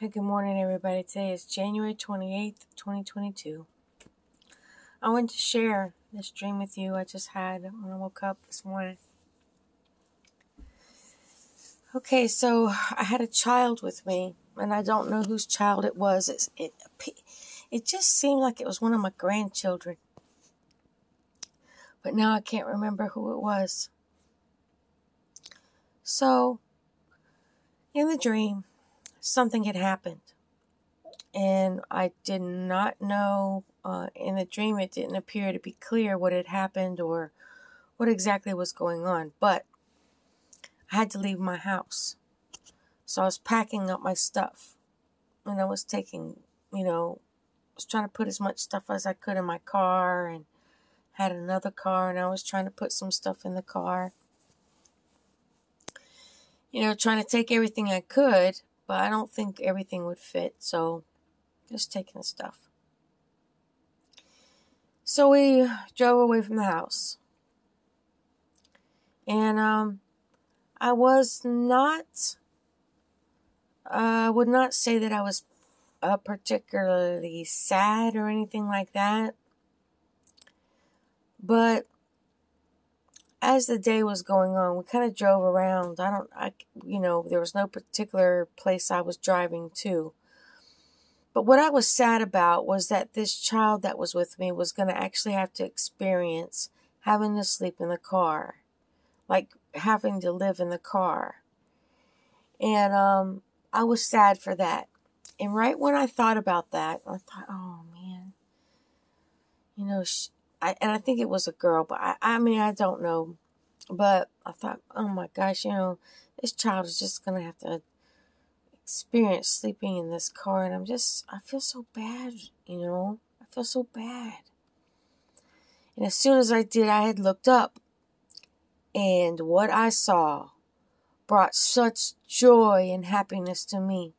Hey, good morning, everybody. Today is January 28th, 2022. I want to share this dream with you I just had when I woke up this morning. Okay, so I had a child with me, and I don't know whose child it was. It's, it, it just seemed like it was one of my grandchildren. But now I can't remember who it was. So, in the dream, something had happened. And I did not know, uh, in the dream, it didn't appear to be clear what had happened or what exactly was going on. But I had to leave my house. So I was packing up my stuff. And I was taking, you know, I was trying to put as much stuff as I could in my car and had another car and I was trying to put some stuff in the car. You know, trying to take everything I could but I don't think everything would fit, so just taking the stuff. So we drove away from the house. And um, I was not, I uh, would not say that I was uh, particularly sad or anything like that. But as the day was going on, we kind of drove around. I don't, I, you know, there was no particular place I was driving to. But what I was sad about was that this child that was with me was going to actually have to experience having to sleep in the car, like having to live in the car. And um, I was sad for that. And right when I thought about that, I thought, oh man, you know, I, and I think it was a girl, but I, I mean, I don't know. But I thought, oh my gosh, you know, this child is just going to have to experience sleeping in this car. And I'm just, I feel so bad, you know, I feel so bad. And as soon as I did, I had looked up. And what I saw brought such joy and happiness to me.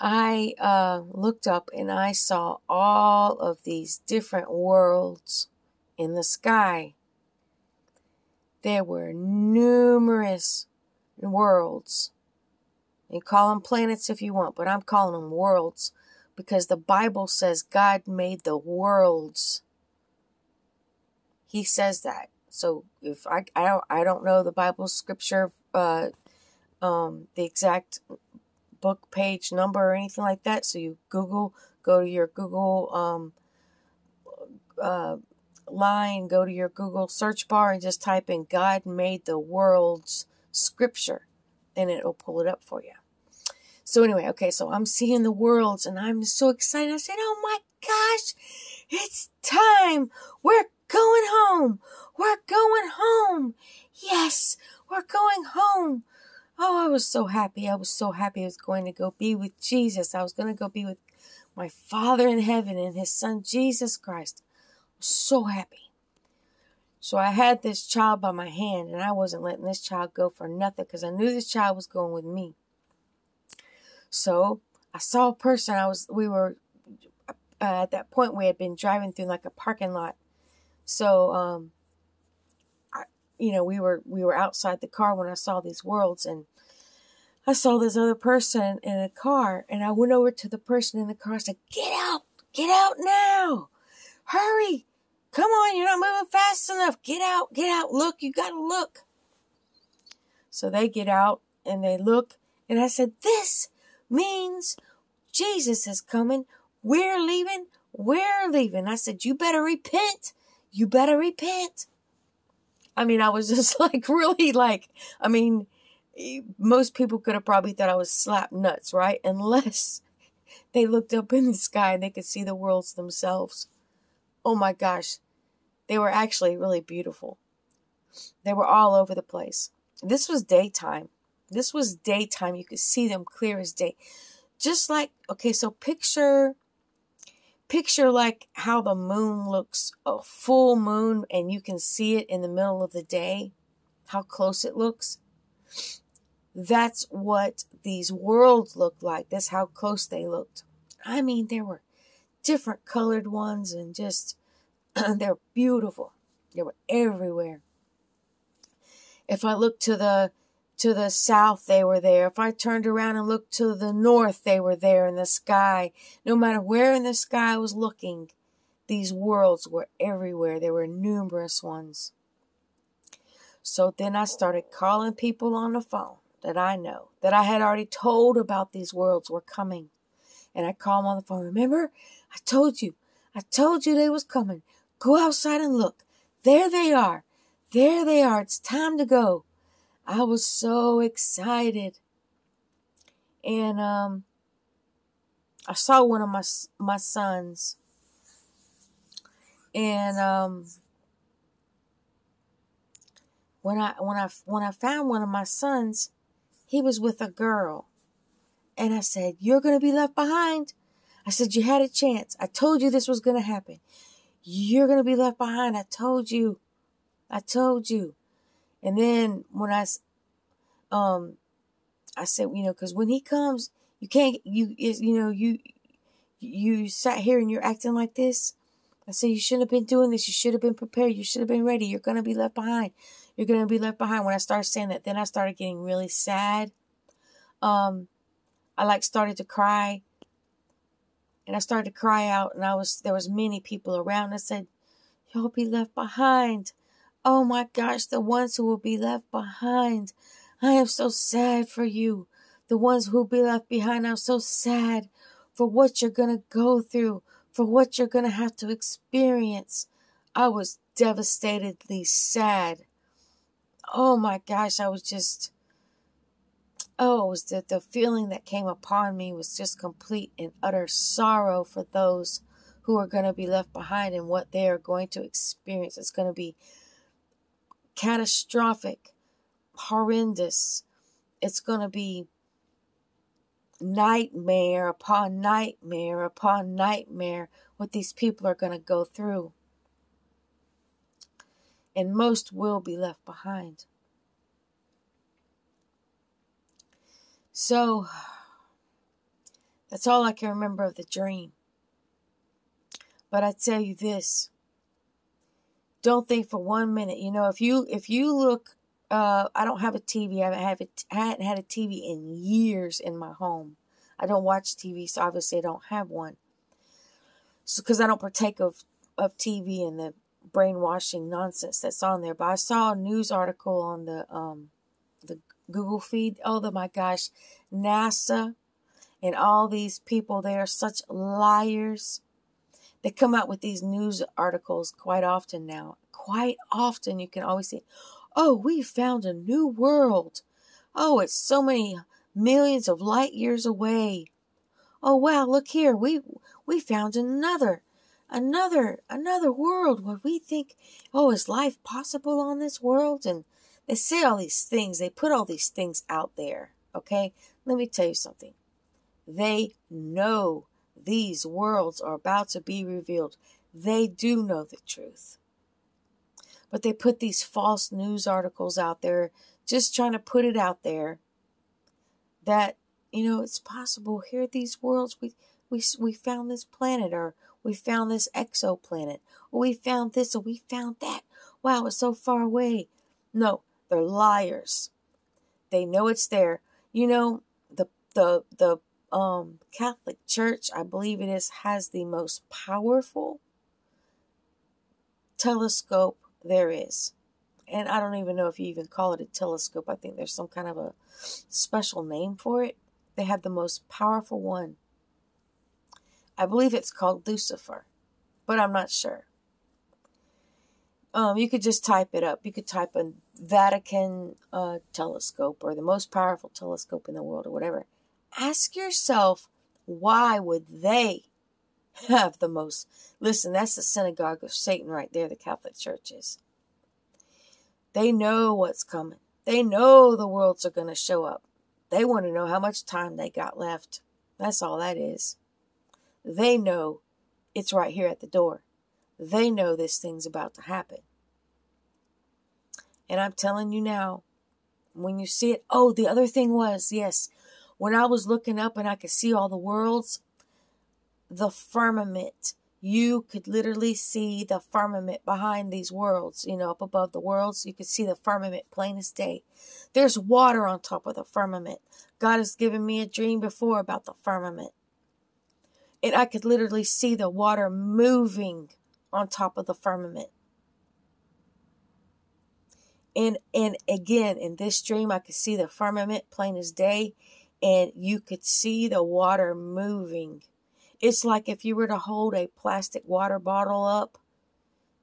I uh, looked up and I saw all of these different worlds in the sky. There were numerous worlds. You call them planets if you want, but I'm calling them worlds because the Bible says God made the worlds. He says that. So if I I don't I don't know the Bible scripture uh um the exact book page number or anything like that. So you Google, go to your Google um, uh, line, go to your Google search bar and just type in God made the world's scripture and it'll pull it up for you. So anyway, okay, so I'm seeing the worlds and I'm so excited. I said, oh my gosh, it's time. We're going home. We're going home. Yes, we're going home. Oh, I was so happy. I was so happy I was going to go be with Jesus. I was going to go be with my Father in heaven and his Son, Jesus Christ. I was so happy. So I had this child by my hand, and I wasn't letting this child go for nothing because I knew this child was going with me. So I saw a person. I was, we were, uh, at that point, we had been driving through like a parking lot. So, um, you know, we were we were outside the car when I saw these worlds and I saw this other person in a car and I went over to the person in the car and said, Get out! Get out now! Hurry! Come on, you're not moving fast enough. Get out, get out, look, you gotta look. So they get out and they look and I said, This means Jesus is coming. We're leaving. We're leaving. I said, You better repent. You better repent. I mean, I was just like really like, I mean, most people could have probably thought I was slap nuts, right? Unless they looked up in the sky and they could see the worlds themselves. Oh my gosh, they were actually really beautiful. They were all over the place. This was daytime. This was daytime. You could see them clear as day. Just like, okay, so picture picture like how the moon looks a full moon and you can see it in the middle of the day, how close it looks. That's what these worlds look like. That's how close they looked. I mean, there were different colored ones and just, they're beautiful. They were everywhere. If I look to the to the south, they were there. If I turned around and looked to the north, they were there in the sky. No matter where in the sky I was looking, these worlds were everywhere. There were numerous ones. So then I started calling people on the phone that I know, that I had already told about these worlds were coming. And I called them on the phone. Remember? I told you. I told you they was coming. Go outside and look. There they are. There they are. It's time to go. I was so excited. And um I saw one of my my sons and um when I when I when I found one of my sons, he was with a girl. And I said, "You're going to be left behind." I said, "You had a chance. I told you this was going to happen. You're going to be left behind. I told you. I told you." And then when I um I said, you know, cuz when he comes, you can't you you know, you you sat here and you're acting like this. I said, you shouldn't have been doing this. You should have been prepared. You should have been ready. You're going to be left behind. You're going to be left behind. When I started saying that, then I started getting really sad. Um, I like started to cry. And I started to cry out and I was, there was many people around. I said, you'll be left behind. Oh my gosh, the ones who will be left behind. I am so sad for you. The ones who will be left behind. I'm so sad for what you're going to go through for what you're going to have to experience. I was devastatedly sad. Oh my gosh, I was just, oh, it was the, the feeling that came upon me was just complete and utter sorrow for those who are going to be left behind and what they are going to experience. It's going to be catastrophic, horrendous. It's going to be nightmare upon nightmare upon nightmare what these people are going to go through. And most will be left behind. So, that's all I can remember of the dream. But I tell you this don't think for one minute you know if you if you look uh, I don't have a TV. I haven't, hadn't had a TV in years in my home. I don't watch TV, so obviously I don't have one. So, because I don't partake of, of TV and the brainwashing nonsense that's on there. But I saw a news article on the um, the Google feed. Oh, the, my gosh, NASA and all these people, they are such liars. They come out with these news articles quite often now. Quite often, you can always see, Oh, we found a new world. Oh, it's so many millions of light years away. Oh, wow, look here. We we found another another another world What we think, "Oh, is life possible on this world?" And they say all these things. They put all these things out there, okay? Let me tell you something. They know these worlds are about to be revealed. They do know the truth but they put these false news articles out there, just trying to put it out there that you know it's possible. Here, these worlds we we we found this planet, or we found this exoplanet, or we found this, or we found that. Wow, it's so far away. No, they're liars. They know it's there. You know the the the um Catholic Church, I believe it is, has the most powerful telescope there is. And I don't even know if you even call it a telescope. I think there's some kind of a special name for it. They have the most powerful one. I believe it's called Lucifer, but I'm not sure. Um, you could just type it up. You could type a Vatican uh, telescope or the most powerful telescope in the world or whatever. Ask yourself, why would they have the most. Listen, that's the synagogue of Satan right there, the Catholic Church is. They know what's coming. They know the worlds are going to show up. They want to know how much time they got left. That's all that is. They know it's right here at the door. They know this thing's about to happen. And I'm telling you now, when you see it, oh, the other thing was, yes, when I was looking up and I could see all the worlds, the firmament you could literally see the firmament behind these worlds, you know, up above the worlds. You could see the firmament plain as day. There's water on top of the firmament. God has given me a dream before about the firmament. And I could literally see the water moving on top of the firmament. And and again in this dream I could see the firmament plain as day and you could see the water moving it's like if you were to hold a plastic water bottle up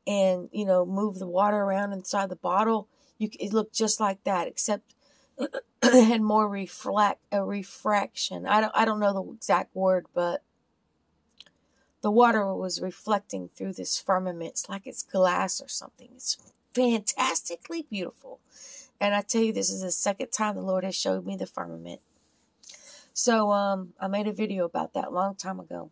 and, you know, move the water around inside the bottle, you it looked just like that, except it had more reflect a refraction. I don't I don't know the exact word, but the water was reflecting through this firmament. It's like it's glass or something. It's fantastically beautiful. And I tell you, this is the second time the Lord has showed me the firmament. So um, I made a video about that long time ago.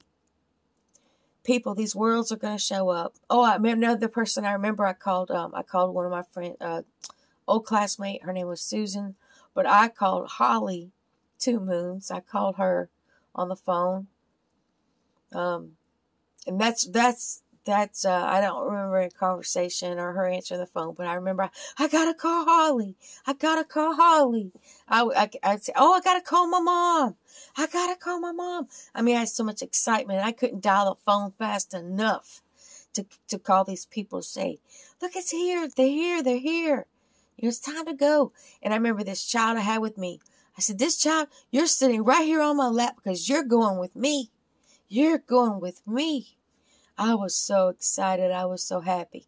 People, these worlds are going to show up. Oh, I remember another person I remember I called. Um, I called one of my friend, uh, old classmate. Her name was Susan, but I called Holly Two Moons. I called her on the phone. Um, and that's that's that's uh, I don't remember a conversation or her answering the phone, but I remember I, I gotta call Holly. I gotta call Holly. I, I I'd say, oh, I gotta call my mom. I gotta call my mom. I mean, I had so much excitement. I couldn't dial the phone fast enough to to call these people. Say, look, it's here. They're here. They're here. It's time to go. And I remember this child I had with me. I said, this child, you're sitting right here on my lap because you're going with me. You're going with me. I was so excited. I was so happy.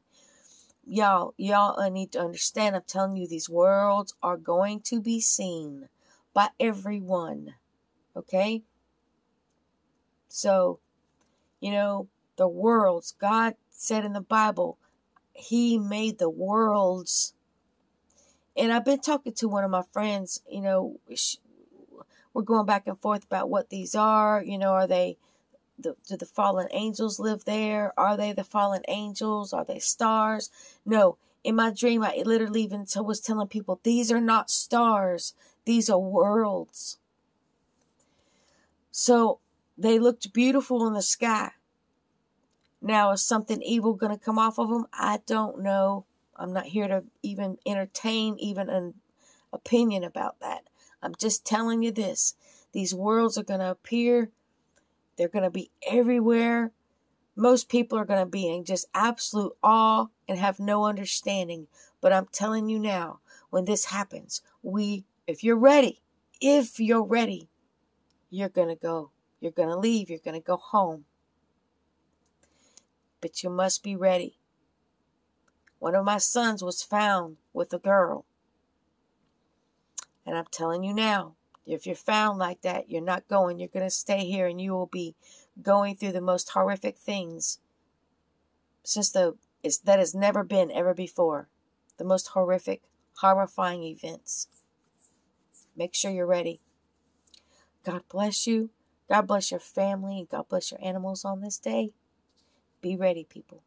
Y'all, y'all need to understand. I'm telling you, these worlds are going to be seen by everyone. Okay? So, you know, the worlds, God said in the Bible, He made the worlds. And I've been talking to one of my friends, you know, we're going back and forth about what these are. You know, are they the, do the fallen angels live there? Are they the fallen angels? Are they stars? No. In my dream, I literally even was telling people, these are not stars. These are worlds. So they looked beautiful in the sky. Now, is something evil going to come off of them? I don't know. I'm not here to even entertain even an opinion about that. I'm just telling you this. These worlds are going to appear they're going to be everywhere. Most people are going to be in just absolute awe and have no understanding. But I'm telling you now, when this happens, we, if you're ready, if you're ready, you're going to go. You're going to leave. You're going to go home. But you must be ready. One of my sons was found with a girl. And I'm telling you now, if you're found like that, you're not going. You're going to stay here and you will be going through the most horrific things since the it's, that has never been ever before. The most horrific, horrifying events. Make sure you're ready. God bless you. God bless your family. God bless your animals on this day. Be ready, people.